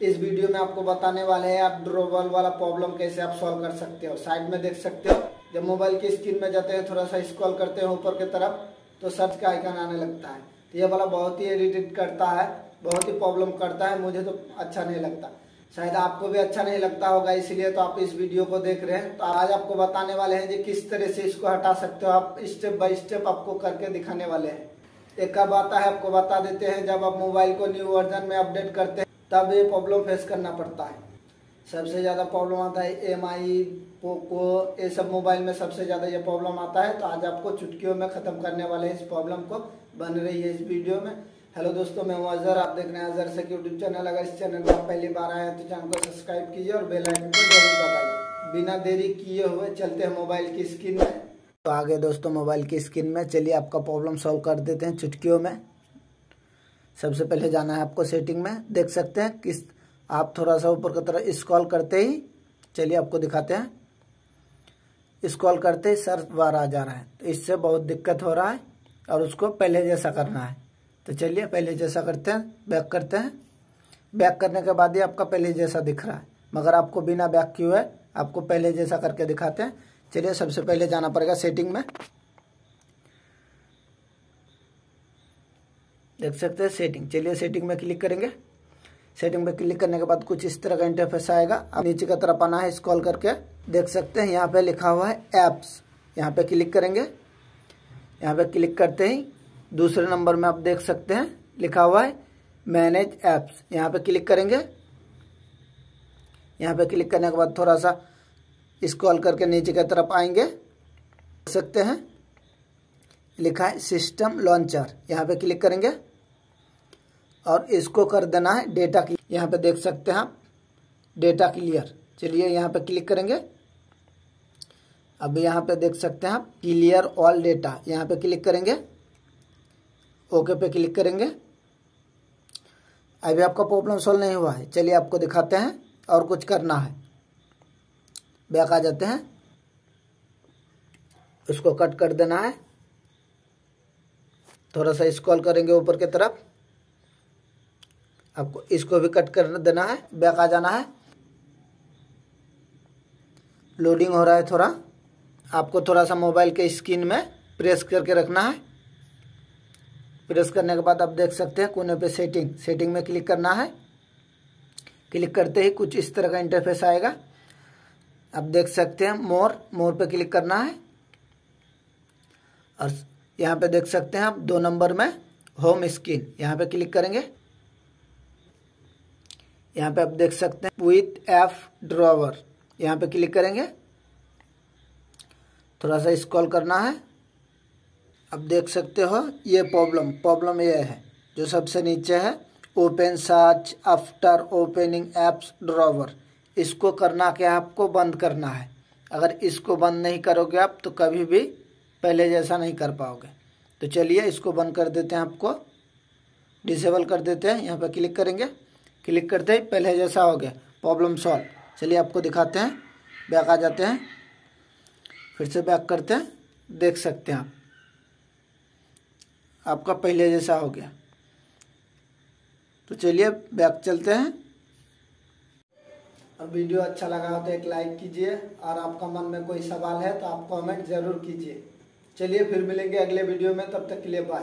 इस वीडियो में आपको बताने वाले हैं आप ड्रोबल वाला प्रॉब्लम कैसे आप सॉल्व कर सकते हो। साइड में देख सकते हो, जब मोबाइल की स्क्रीन में जाते हैं, थोड़ा सा स्क्रॉल करते हैं ऊपर की तरफ़ तो सर्च का आइकन आने लगता है। तो ये वाला बहुत ही इरिटेट करता है, बहुत ही प्रॉब्लम करता है, मुझे तो अच्छा नहीं लगता। शायद आपको भी अच्छा नहीं लगता होगा, इसलिए तो आप इस वीडियो को देख रहे हैं। तो आज आपको बताने वाले हैं कि किस तरह से इसको हटा सकते हो। आप स्टेप बाय स्टेप आपको करके दिखाने वाले हैं। एक कब आता है, आपको बता देते हैं, जब आप मोबाइल को न्यू वर्जन में अपडेट करते हैं तब ये प्रॉब्लम फेस करना पड़ता है। सबसे ज़्यादा प्रॉब्लम आता है एम आई पोको ये सब मोबाइल में सबसे ज़्यादा ये प्रॉब्लम आता है। तो आज आपको चुटकियों में ख़त्म करने वाले इस प्रॉब्लम को। बन रही है इस वीडियो में। हेलो दोस्तों, मैं हूँ अजहर आप देख रहे हैं अजहर से यूट्यूब चैनल अगर इस चैनल पर पहली बार आए हैं तो चैनल को सब्सक्राइब कीजिए और बेल आइकन को ज़रूर दबाइए। बिना देरी किए हुए चलते हैं मोबाइल की स्क्रीन में। तो आगे दोस्तों मोबाइल की स्क्रीन में चलिए आपका प्रॉब्लम सॉल्व कर देते हैं चुटकियों में। सबसे पहले जाना है आपको सेटिंग में, देख सकते हैं किस, आप थोड़ा सा ऊपर की तरह स्क्रॉल करते ही, चलिए आपको दिखाते हैं। स्क्रॉल करते ही सर्च बार आ जा रहा है तो इससे बहुत दिक्कत हो रहा है और उसको पहले जैसा करना है। तो चलिए पहले जैसा करते हैं बैक करते हैं। बैक करने के बाद ही आपका पहले जैसा दिख रहा है, मगर आपको बिना बैक किए हुए आपको पहले जैसा करके दिखाते हैं। चलिए सबसे पहले जाना पड़ेगा सेटिंग में। देख सकते हैं सेटिंग चलिए सेटिंग में क्लिक करेंगे। सेटिंग में क्लिक करने के बाद कुछ इस तरह का इंटरफेस आएगा। अब नीचे की तरफ़ आना है स्क्रॉल करके। देख सकते हैं, यहाँ पे लिखा हुआ है एप्स यहाँ पे क्लिक करेंगे। यहाँ पे क्लिक करते ही दूसरे नंबर में आप देख सकते हैं, लिखा हुआ है मैनेज एप्स यहाँ पे क्लिक करेंगे। यहाँ पे क्लिक करने के बाद थोड़ा सा स्क्रॉल करके नीचे की तरफ़ आएँगे। देख सकते हैं, लिखा है सिस्टम लॉन्चर यहाँ पे क्लिक करेंगे। और इसको कर देना है डेटा की। यहाँ पे देख सकते हैं आप डेटा क्लियर चलिए यहाँ पे क्लिक करेंगे। अब यहाँ पे देख सकते हैं आप क्लियर ऑल डेटा यहाँ पे क्लिक करेंगे। ओके पे क्लिक करेंगे। अभी आपका प्रॉब्लम सॉल्व नहीं हुआ है। चलिए आपको दिखाते हैं और कुछ करना है। बैक आ जाते हैं। उसको कट कर देना है। थोड़ा सा स्क्रॉल करेंगे ऊपर की तरफ़। आपको इसको भी कट कर देना है, बैक आ जाना है। लोडिंग हो रहा है थोड़ा। आपको थोड़ा सा मोबाइल के स्क्रीन में प्रेस करके रखना है। प्रेस करने के बाद आप देख सकते हैं कोने पे सेटिंग सेटिंग में क्लिक करना है। क्लिक करते ही कुछ इस तरह का इंटरफेस आएगा। आप देख सकते हैं मोर मोर पे क्लिक करना है। और यहाँ पे देख सकते हैं आप दो नंबर में होम स्क्रीन यहाँ पे क्लिक करेंगे। यहाँ पे आप देख सकते हैं विथ एफ़ ड्रॉवर यहाँ पे क्लिक करेंगे। थोड़ा सा स्क्रॉल करना है। अब देख सकते हो ये प्रॉब्लम प्रॉब्लम ये है, जो सबसे नीचे है। Open search after opening apps drawer इसको करना क्या आपको बंद करना है। अगर इसको बंद नहीं करोगे आप तो कभी भी पहले जैसा नहीं कर पाओगे। तो चलिए इसको बंद कर देते हैं आपको। डिसेबल कर देते हैं। यहाँ पर क्लिक करेंगे। क्लिक करते ही, पहले जैसा हो गया प्रॉब्लम सॉल्व चलिए आपको दिखाते हैं बैक आ जाते हैं, फिर से बैक करते हैं, देख सकते हैं आप। आपका पहले जैसा हो गया। तो चलिए बैक चलते हैं। और वीडियो अच्छा लगा हो तो एक लाइक कीजिए, और आपका मन में कोई सवाल है तो आप कमेंट ज़रूर कीजिए। चलिए फिर मिलेंगे अगले वीडियो में, तब तक के लिए बाय